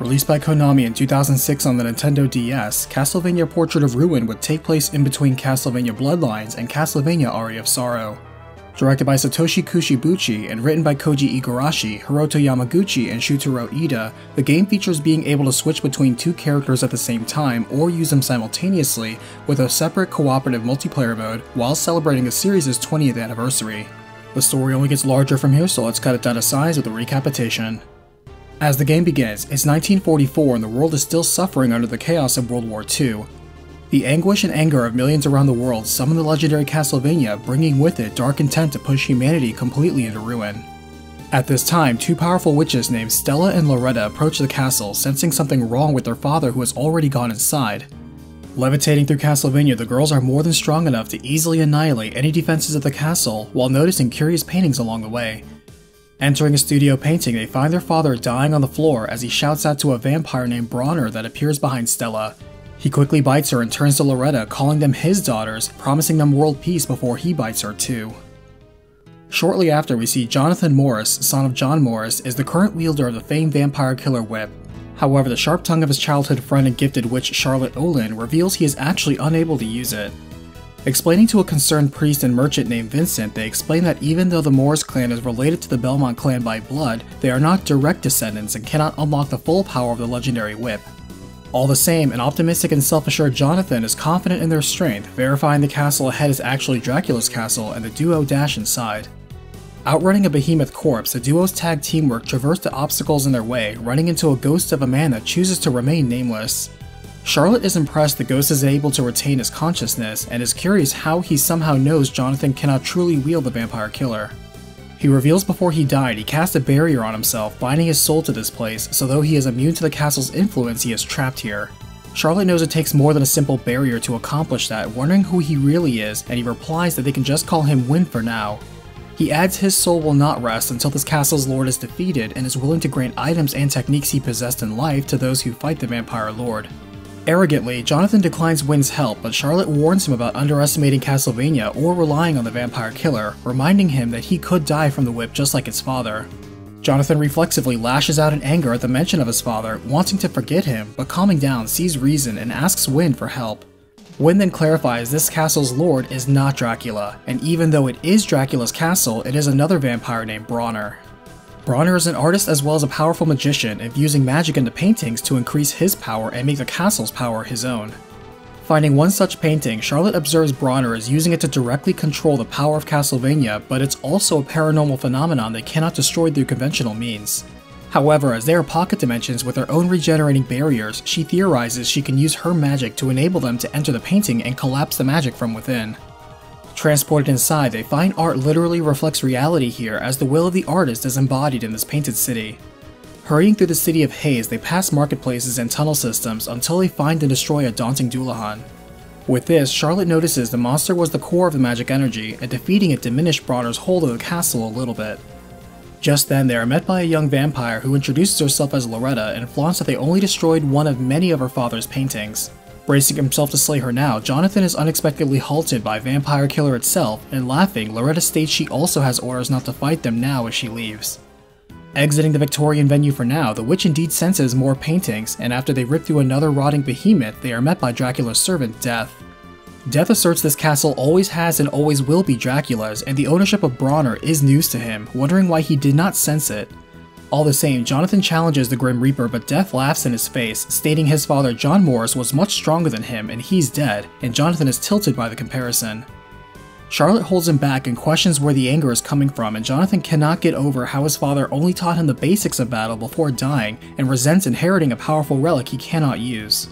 Released by Konami in 2006 on the Nintendo DS, Castlevania Portrait of Ruin would take place in between Castlevania Bloodlines and Castlevania Aria of Sorrow. Directed by Satoshi Kushibuchi and written by Koji Igarashi, Hiroto Yamaguchi, and Shutaro Ida, the game features being able to switch between two characters at the same time or use them simultaneously with a separate cooperative multiplayer mode while celebrating the series' 20th anniversary. The story only gets larger from here, so let's cut it down to size with a recapitation. As the game begins, it's 1944 and the world is still suffering under the chaos of World War II. The anguish and anger of millions around the world summon the legendary Castlevania, bringing with it dark intent to push humanity completely into ruin. At this time, two powerful witches named Stella and Loretta approach the castle, sensing something wrong with their father who has already gone inside. Levitating through Castlevania, the girls are more than strong enough to easily annihilate any defenses of the castle while noticing curious paintings along the way. Entering a studio painting, they find their father dying on the floor as he shouts out to a vampire named Brauner that appears behind Stella. He quickly bites her and turns to Loretta, calling them his daughters, promising them world peace before he bites her too. Shortly after, we see Jonathan Morris, son of John Morris, is the current wielder of the famed vampire killer whip. However, the sharp tongue of his childhood friend and gifted witch Charlotte Aulin reveals he is actually unable to use it. Explaining to a concerned priest and merchant named Vincent, they explain that even though the Morris clan is related to the Belmont clan by blood, they are not direct descendants and cannot unlock the full power of the legendary whip. All the same, an optimistic and self-assured Jonathan is confident in their strength, verifying the castle ahead is actually Dracula's castle and the duo dash inside. Outrunning a behemoth corpse, the duo's tag teamwork traverse the obstacles in their way, running into a ghost of a man that chooses to remain nameless. Charlotte is impressed the ghost is able to retain his consciousness and is curious how he somehow knows Jonathan cannot truly wield the vampire killer. He reveals before he died he cast a barrier on himself, binding his soul to this place, so though he is immune to the castle's influence, he is trapped here. Charlotte knows it takes more than a simple barrier to accomplish that, wondering who he really is, and he replies that they can just call him Wind for now. He adds his soul will not rest until this castle's lord is defeated and is willing to grant items and techniques he possessed in life to those who fight the vampire lord. Arrogantly, Jonathan declines Wind's help, but Charlotte warns him about underestimating Castlevania or relying on the vampire killer, reminding him that he could die from the whip just like his father. Jonathan reflexively lashes out in anger at the mention of his father, wanting to forget him, but calming down sees reason and asks Wind for help. Wind then clarifies this castle's lord is not Dracula, and even though it is Dracula's castle, it is another vampire named Brauner. Brauner is an artist as well as a powerful magician, infusing magic into paintings to increase his power and make the castle's power his own. Finding one such painting, Charlotte observes Brauner is using it to directly control the power of Castlevania, but it's also a paranormal phenomenon they cannot destroy through conventional means. However, as they are pocket dimensions with their own regenerating barriers, she theorizes she can use her magic to enable them to enter the painting and collapse the magic from within. Transported inside, they find art literally reflects reality here as the will of the artist is embodied in this painted city. Hurrying through the city of Haze, they pass marketplaces and tunnel systems until they find and destroy a daunting Dullahan. With this, Charlotte notices the monster was the core of the magic energy, and defeating it diminished Brauner's hold of the castle a little bit. Just then, they are met by a young vampire who introduces herself as Loretta and flaunts that they only destroyed one of many of her father's paintings. Bracing himself to slay her now, Jonathan is unexpectedly halted by Vampire Killer itself, and laughing, Loretta states she also has orders not to fight them now as she leaves. Exiting the Victorian venue for now, the witch indeed senses more paintings, and after they rip through another rotting behemoth, they are met by Dracula's servant, Death. Death asserts this castle always has and always will be Dracula's, and the ownership of Brauner is news to him, wondering why he did not sense it. All the same, Jonathan challenges the Grim Reaper, but Death laughs in his face, stating his father John Morris was much stronger than him and he's dead, and Jonathan is tilted by the comparison. Charlotte holds him back and questions where the anger is coming from, and Jonathan cannot get over how his father only taught him the basics of battle before dying and resents inheriting a powerful relic he cannot use.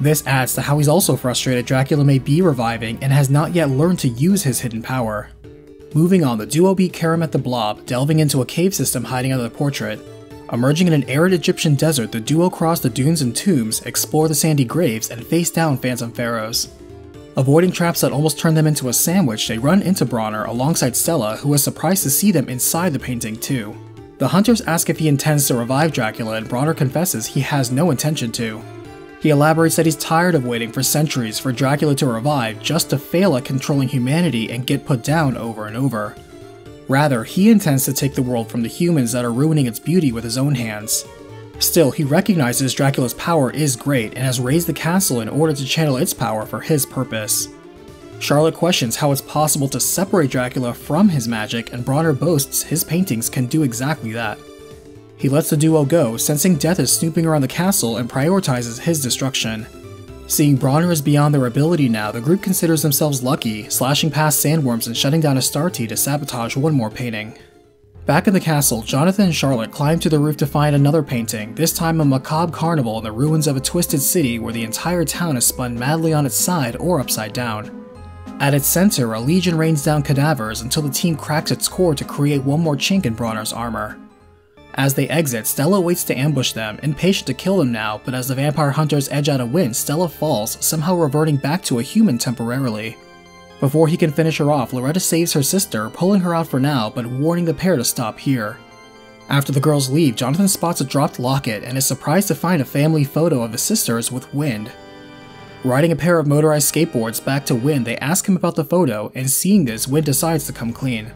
This adds to how he's also frustrated Dracula may be reviving and has not yet learned to use his hidden power. Moving on, the duo beat Keremet the Blob, delving into a cave system hiding under the portrait. Emerging in an arid Egyptian desert, the duo cross the dunes and tombs, explore the sandy graves, and face down Phantom Pharaohs. Avoiding traps that almost turn them into a sandwich, they run into Brauner alongside Stella, who is surprised to see them inside the painting too. The hunters ask if he intends to revive Dracula, and Brauner confesses he has no intention to. He elaborates that he's tired of waiting for centuries for Dracula to revive just to fail at controlling humanity and get put down over and over. Rather, he intends to take the world from the humans that are ruining its beauty with his own hands. Still, he recognizes Dracula's power is great and has raised the castle in order to channel its power for his purpose. Charlotte questions how it's possible to separate Dracula from his magic, and Brauner boasts his paintings can do exactly that. He lets the duo go, sensing death is snooping around the castle and prioritizes his destruction. Seeing Brauner is beyond their ability now, the group considers themselves lucky, slashing past sandworms and shutting down Astarte to sabotage one more painting. Back in the castle, Jonathan and Charlotte climb to the roof to find another painting, this time a macabre carnival in the ruins of a twisted city where the entire town is spun madly on its side or upside down. At its center, a legion rains down cadavers until the team cracks its core to create one more chink in Brauner's armor. As they exit, Stella waits to ambush them, impatient to kill them now, but as the vampire hunters edge out a win, Stella falls, somehow reverting back to a human temporarily. Before he can finish her off, Loretta saves her sister, pulling her out for now, but warning the pair to stop here. After the girls leave, Jonathan spots a dropped locket and is surprised to find a family photo of his sisters with Wind. Riding a pair of motorized skateboards back to Wind, they ask him about the photo, and seeing this, Wind decides to come clean.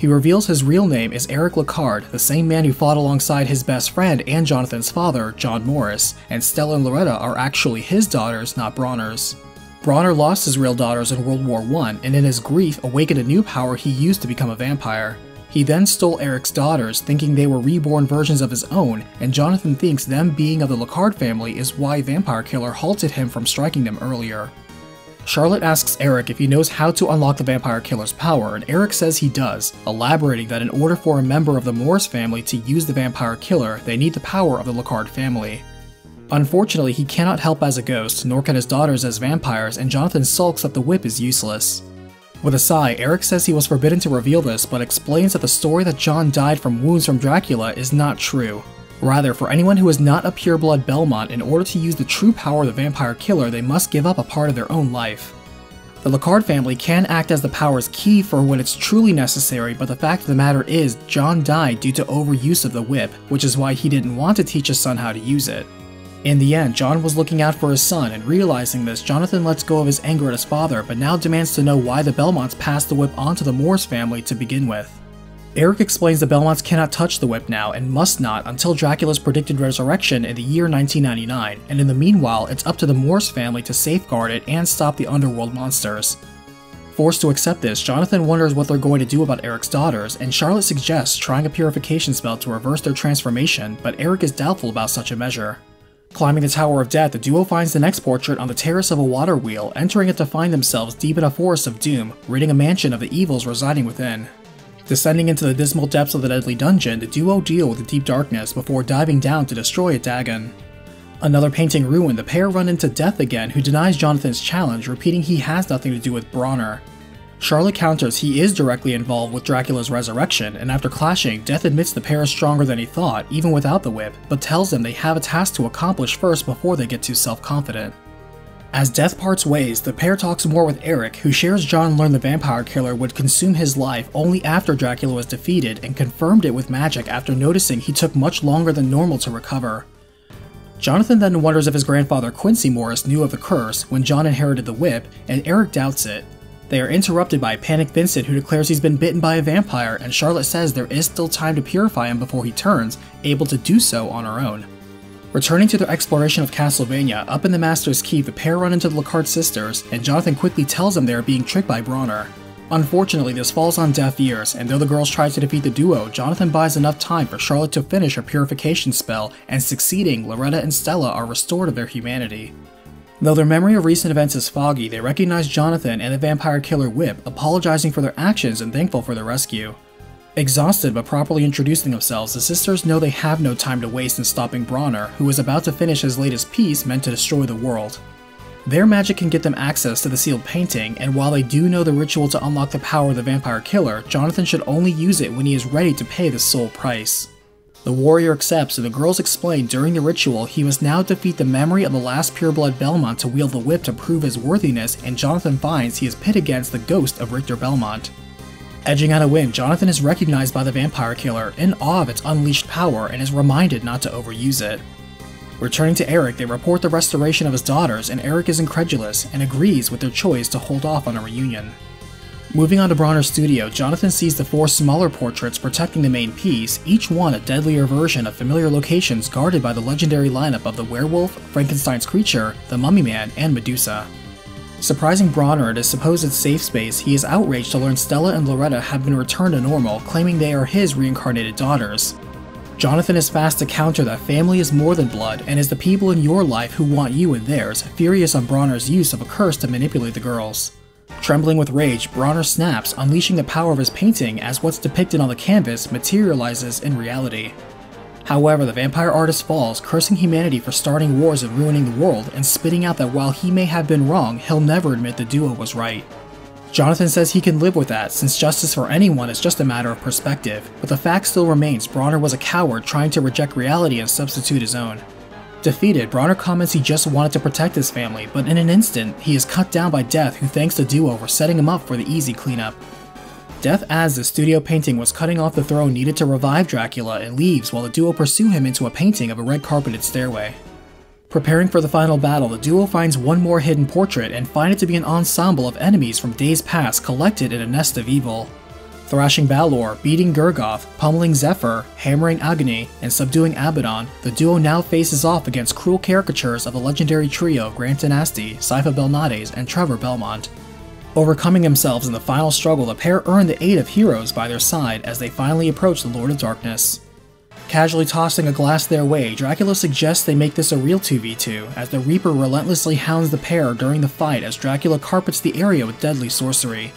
He reveals his real name is Eric Lecarde, the same man who fought alongside his best friend and Jonathan's father, John Morris, and Stella and Loretta are actually his daughters, not Brauner's. Brauner lost his real daughters in World War I, and in his grief awakened a new power he used to become a vampire. He then stole Eric's daughters, thinking they were reborn versions of his own, and Jonathan thinks them being of the Lecarde family is why Vampire Killer halted him from striking them earlier. Charlotte asks Eric if he knows how to unlock the Vampire Killer's power, and Eric says he does, elaborating that in order for a member of the Morris family to use the Vampire Killer, they need the power of the Lecarde family. Unfortunately, he cannot help as a ghost, nor can his daughters as vampires, and Jonathan sulks that the whip is useless. With a sigh, Eric says he was forbidden to reveal this, but explains that the story that John died from wounds from Dracula is not true. Rather, for anyone who is not a pureblood Belmont, in order to use the true power of the vampire killer, they must give up a part of their own life. The Lecarde family can act as the power's key for when it's truly necessary, but the fact of the matter is, John died due to overuse of the whip, which is why he didn't want to teach his son how to use it. In the end, John was looking out for his son, and realizing this, Jonathan lets go of his anger at his father, but now demands to know why the Belmonts passed the whip on to the Morris family to begin with. Eric explains the Belmonts cannot touch the whip now, and must not until Dracula's predicted resurrection in the year 1999, and in the meanwhile, it's up to the Morris family to safeguard it and stop the underworld monsters. Forced to accept this, Jonathan wonders what they're going to do about Eric's daughters, and Charlotte suggests trying a purification spell to reverse their transformation, but Eric is doubtful about such a measure. Climbing the Tower of Death, the duo finds the next portrait on the terrace of a water wheel, entering it to find themselves deep in a forest of doom, ridding a mansion of the evils residing within. Descending into the dismal depths of the deadly dungeon, the duo deal with the deep darkness before diving down to destroy a Dagon. Another painting ruined, the pair run into Death again, who denies Jonathan's challenge, repeating he has nothing to do with Brauner. Charlotte counters he is directly involved with Dracula's resurrection, and after clashing, Death admits the pair is stronger than he thought, even without the whip, but tells them they have a task to accomplish first before they get too self-confident. As Death parts ways, the pair talks more with Eric, who shares John learned the vampire killer would consume his life only after Dracula was defeated, and confirmed it with magic after noticing he took much longer than normal to recover. Jonathan then wonders if his grandfather Quincy Morris knew of the curse when John inherited the whip, and Eric doubts it, they are interrupted by Panic Vincent, who declares he's been bitten by a vampire, and Charlotte says there is still time to purify him before he turns, able to do so on her own. Returning to their exploration of Castlevania, up in the Master's Keep, the pair run into the Lecarde sisters, and Jonathan quickly tells them they are being tricked by Brauner. Unfortunately, this falls on deaf ears, and though the girls try to defeat the duo, Jonathan buys enough time for Charlotte to finish her purification spell, and succeeding, Loretta and Stella are restored to their humanity. Though their memory of recent events is foggy, they recognize Jonathan and the vampire killer Whip, apologizing for their actions and thankful for the rescue. Exhausted but properly introducing themselves, the sisters know they have no time to waste in stopping Brauner, who is about to finish his latest piece meant to destroy the world. Their magic can get them access to the sealed painting, and while they do know the ritual to unlock the power of the vampire killer, Jonathan should only use it when he is ready to pay the soul price. The warrior accepts, and the girls explain during the ritual he must now defeat the memory of the last pureblood Belmont to wield the whip to prove his worthiness, and Jonathan finds he is pit against the ghost of Richter Belmont. Edging out a win, Jonathan is recognized by the vampire killer, in awe of its unleashed power, and is reminded not to overuse it. Returning to Eric, they report the restoration of his daughters, and Eric is incredulous and agrees with their choice to hold off on a reunion. Moving on to Brauner's studio, Jonathan sees the four smaller portraits protecting the main piece, each one a deadlier version of familiar locations guarded by the legendary lineup of the werewolf, Frankenstein's creature, the mummy man, and Medusa. Surprising Brauner at his supposed safe space, he is outraged to learn Stella and Loretta have been returned to normal, claiming they are his reincarnated daughters. Jonathan is fast to counter that family is more than blood and is the people in your life who want you in theirs, furious on Brauner's use of a curse to manipulate the girls. Trembling with rage, Brauner snaps, unleashing the power of his painting as what's depicted on the canvas materializes in reality. However, the vampire artist falls, cursing humanity for starting wars and ruining the world, and spitting out that while he may have been wrong, he'll never admit the duo was right. Jonathan says he can live with that, since justice for anyone is just a matter of perspective, but the fact still remains Brauner was a coward trying to reject reality and substitute his own. Defeated, Brauner comments he just wanted to protect his family, but in an instant, he is cut down by Death who thanks the duo for setting him up for the easy cleanup. Death adds the studio painting was cutting off the throw needed to revive Dracula and leaves while the duo pursue him into a painting of a red carpeted stairway. Preparing for the final battle, the duo finds one more hidden portrait and find it to be an ensemble of enemies from days past collected in a nest of evil. Thrashing Balore, beating Gergoth, pummeling Zephyr, hammering Aguni, and subduing Abaddon, the duo now faces off against cruel caricatures of the legendary trio Grant Danasty, Sypha Belnades, and Trevor Belmont. Overcoming themselves in the final struggle, the pair earn the aid of heroes by their side as they finally approach the Lord of Darkness. Casually tossing a glass their way, Dracula suggests they make this a real 2v2, as the Reaper relentlessly hounds the pair during the fight as Dracula carpets the area with deadly sorcery.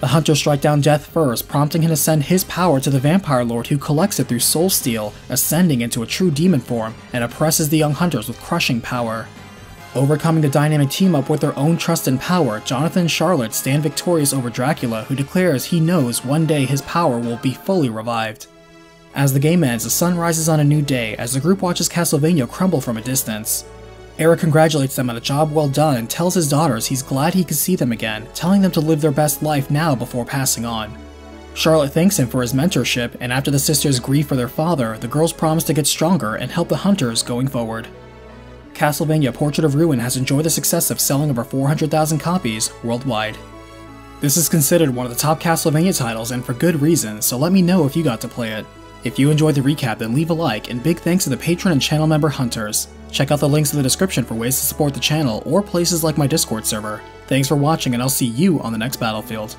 The hunters strike down Death first, prompting him to send his power to the Vampire Lord who collects it through Soul Steal, ascending into a true demon form, and oppresses the young hunters with crushing power. Overcoming the dynamic team up with their own trust and power, Jonathan and Charlotte stand victorious over Dracula, who declares he knows one day his power will be fully revived. As the game ends, the sun rises on a new day as the group watches Castlevania crumble from a distance. Eric congratulates them on a job well done and tells his daughters he's glad he could see them again, telling them to live their best life now before passing on. Charlotte thanks him for his mentorship, and after the sisters grieve for their father, the girls promise to get stronger and help the hunters going forward. Castlevania Portrait of Ruin has enjoyed the success of selling over 400,000 copies worldwide. This is considered one of the top Castlevania titles and for good reason, so let me know if you got to play it. If you enjoyed the recap, then leave a like, and big thanks to the patron and channel member Hunters. Check out the links in the description for ways to support the channel or places like my Discord server. Thanks for watching, and I'll see you on the next battlefield.